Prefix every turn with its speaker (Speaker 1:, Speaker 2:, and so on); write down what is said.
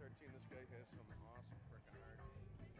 Speaker 1: 13. This guy has some awesome freaking art.